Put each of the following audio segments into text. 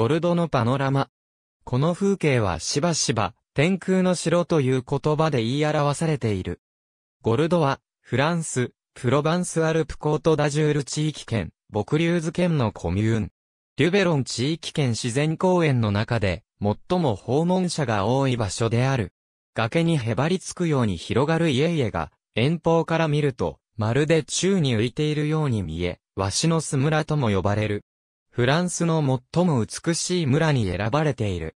ゴルドのパノラマ。この風景はしばしば、天空の城という言葉で言い表されている。ゴルドは、フランス、プロバンスアルプコートダジュール地域圏、ボクリューズ県のコミューン。リュベロン地域圏自然公園の中で、最も訪問者が多い場所である。崖にへばりつくように広がる家々が、遠方から見ると、まるで宙に浮いているように見え、わしの巣村とも呼ばれる。フランスの最も美しい村に選ばれている。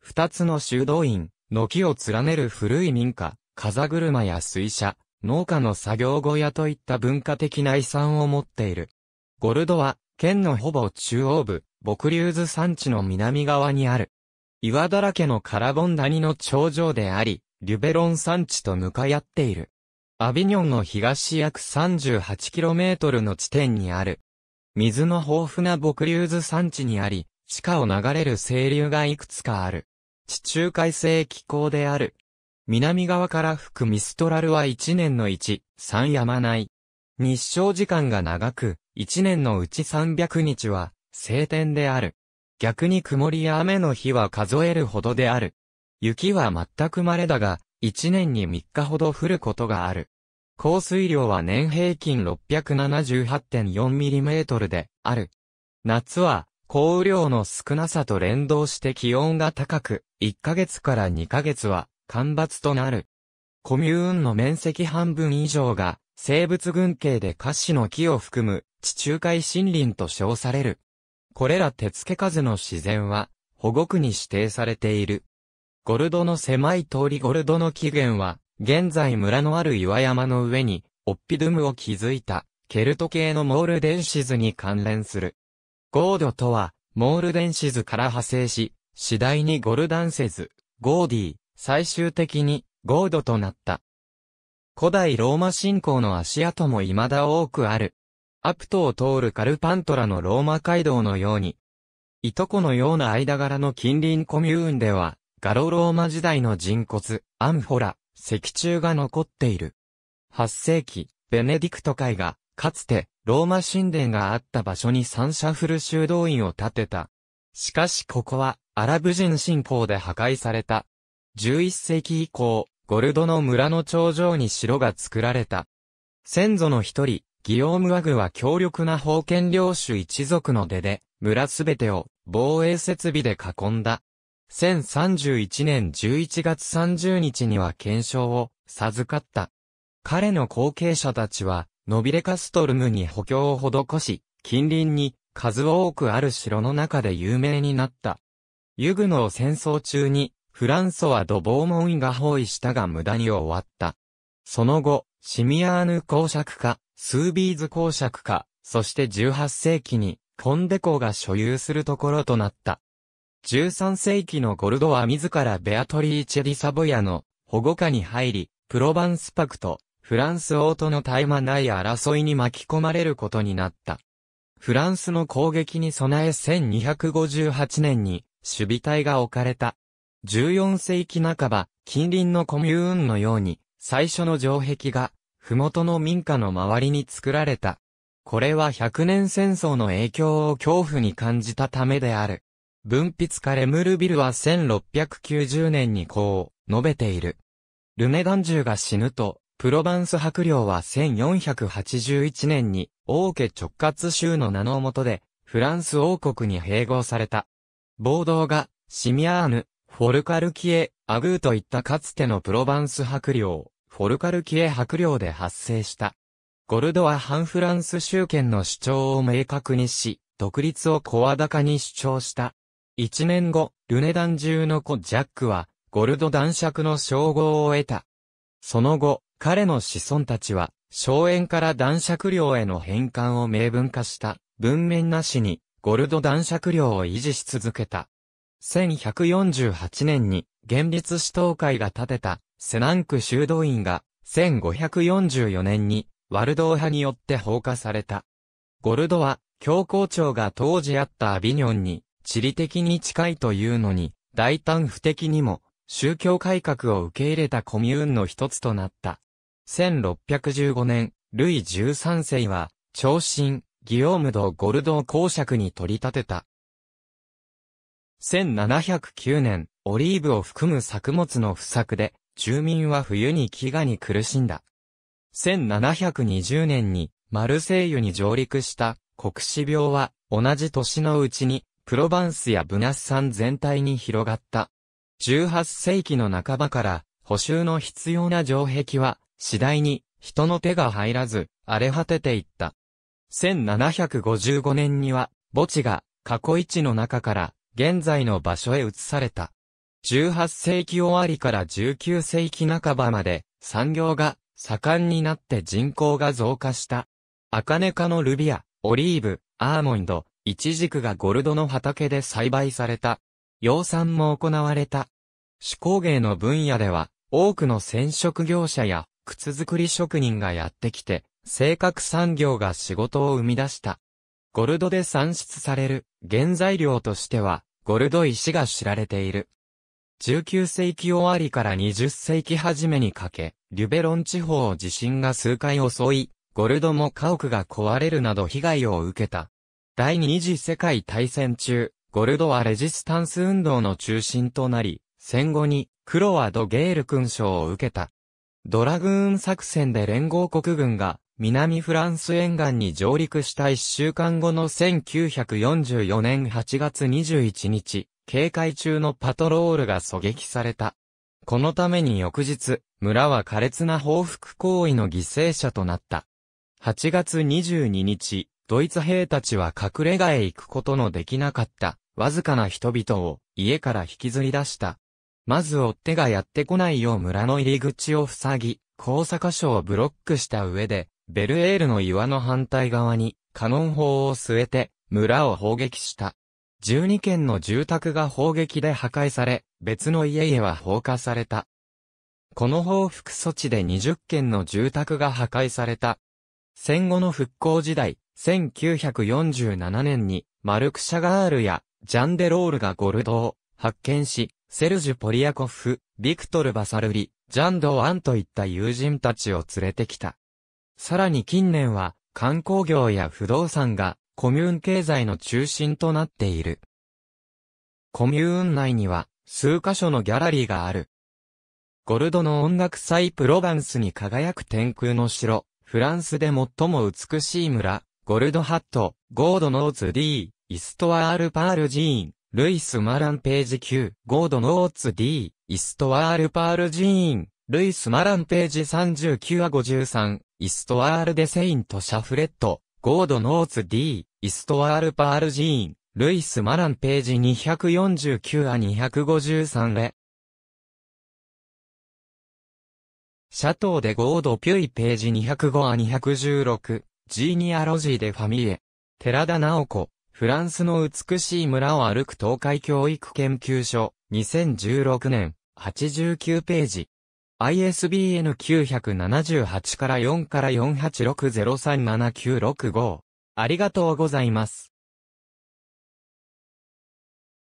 二つの修道院、軒を連ねる古い民家、風車や水車、農家の作業小屋といった文化的な遺産を持っている。ゴルドは、県のほぼ中央部、ボクリューズ山地の南側にある。岩だらけのカラボン谷の頂上であり、リュベロン山地と向かい合っている。アビニョンの東約 38km の地点にある。水の豊富なボクリューズ山地にあり、地下を流れる清流がいくつかある。地中海性気候である。南側から吹くミストラルは1年の1、3やまない。日照時間が長く、1年のうち300日は晴天である。逆に曇りや雨の日は数えるほどである。雪は全く稀だが、1年に3日ほど降ることがある。降水量は年平均 678.4mm である。夏は降雨量の少なさと連動して気温が高く、1ヶ月から2ヶ月は干ばつとなる。コミューンの面積半分以上が生物群系でカシの木を含む地中海森林と称される。これら手付け風の自然は保護区に指定されている。ゴルドの狭い通りゴルドの起源は現在村のある岩山の上にオッピドゥムを築いたケルト系のモールデンシズに関連する。ゴードとは、モールデンシズから派生し、次第にゴルダンセズ、ゴーディ、最終的にゴードとなった。古代ローマ信仰の足跡も未だ多くある。アプトを通るカルパントラのローマ街道のように、いとこのような間柄の近隣コミューンでは、ガロローマ時代の人骨、アンフォラ、石柱が残っている。8世紀、ベネディクト会が、かつて、ローマ神殿があった場所にサンシャフル修道院を建てた。しかしここは、アラブ人侵攻で破壊された。11世紀以降、ゴルドの村の頂上に城が作られた。先祖の一人、ギオームワグは強力な封建領主一族の出で、村すべてを防衛設備で囲んだ。1031年11月30日には検証を授かった。彼の後継者たちは、ノビレカストルムに補強を施し、近隣に数多くある城の中で有名になった。ユグノー戦争中に、フランソはドボーモンが包囲したが無駄に終わった。その後、シミアーヌ公爵家、スービーズ公爵家、そして18世紀に、コンデ公が所有するところとなった。13世紀のゴルドは自らベアトリーチェ・ディ・サボヤの保護下に入り、プロバンスパクト、フランス王との絶え間ない争いに巻き込まれることになった。フランスの攻撃に備え1258年に守備隊が置かれた。14世紀半ば、近隣のコミューンのように、最初の城壁が、麓の民家の周りに作られた。これは百年戦争の影響を恐怖に感じたためである。文筆家レムルビルは1690年にこう、述べている。ルネダンジュが死ぬと、プロバンス伯領は1481年に、王家直轄州の名の下で、フランス王国に併合された。暴動が、シミアーヌ、フォルカルキエ、アグーといったかつてのプロバンス伯領、フォルカルキエ伯領で発生した。ゴルドは反フランス州権の主張を明確にし、独立を声高に主張した。一年後、ルネダン中の子ジャックは、ゴルド男爵の称号を得た。その後、彼の子孫たちは、荘園から男爵領への返還を明文化した文面なしにゴルド男爵領を維持し続けた。1148年に現立使徒会が建てたセナンク修道院が1544年にワルドー派によって放火された。ゴルドは教皇庁が当時あったアビニョンに地理的に近いというのに大胆不敵にも宗教改革を受け入れたコミューンの一つとなった。1615年、ルイ13世は、長身、ギオームド・ゴルドー公爵に取り立てた。1709年、オリーブを含む作物の不作で、住民は冬に飢餓に苦しんだ。1720年に、マルセイユに上陸した黒死病は、同じ年のうちに、プロバンスやブナス山全体に広がった。18世紀の半ばから、補修の必要な城壁は、次第に、人の手が入らず、荒れ果てていった。1755年には、墓地が、過去位置の中から、現在の場所へ移された。18世紀終わりから19世紀半ばまで、産業が盛んになって人口が増加した。アカネ科のルビア、オリーブ、アーモンド、イチジクがゴルドの畑で栽培された。養蚕も行われた。手工芸の分野では、多くの染色業者や靴作り職人がやってきて、正確産業が仕事を生み出した。ゴルドで産出される原材料としては、ゴルド石が知られている。19世紀終わりから20世紀初めにかけ、リュベロン地方を地震が数回襲い、ゴルドも家屋が壊れるなど被害を受けた。第二次世界大戦中、ゴルドはレジスタンス運動の中心となり、戦後にクロワ・ド・ゲール勲章を受けた。ドラグーン作戦で連合国軍が南フランス沿岸に上陸した一週間後の1944年8月21日、警戒中のパトロールが狙撃された。このために翌日、村は苛烈な報復行為の犠牲者となった。8月22日、ドイツ兵たちは隠れ家へ行くことのできなかった、わずかな人々を家から引きずり出した。まず追っ手がやってこないよう村の入り口を塞ぎ、高坂所をブロックした上で、ベルエールの岩の反対側に、カノン砲を据えて、村を砲撃した。12軒の住宅が砲撃で破壊され、別の家々は放火された。この報復措置で20軒の住宅が破壊された。戦後の復興時代、1947年に、マルク・シャガールや、ジャンデロールがゴルドを発見し、セルジュ・ポリヤコフ、ビクトル・バサルリ、ジャンド・ワンといった友人たちを連れてきた。さらに近年は、観光業や不動産が、コミューン経済の中心となっている。コミューン内には、数カ所のギャラリーがある。ゴルドの音楽祭プロバンスに輝く天空の城、フランスで最も美しい村、ゴルドハット、ゴードノーツ D、イストワールパールジーン、ルイスマランページ9、ゴードノーツ D、イストワールパールジーン、ルイスマランページ39は53、イストワールデセイントシャフレット、ゴードノーツ D、イストワールパールジーン、ルイスマランページ249は253レ。シャトーでゴードピュイページ205は216、ジーニアロジーでファミエ。寺田直子、フランスの美しい村を歩く東海教育研究所、2016年、89ページ。ISBN 978から4から486037965。ありがとうございます。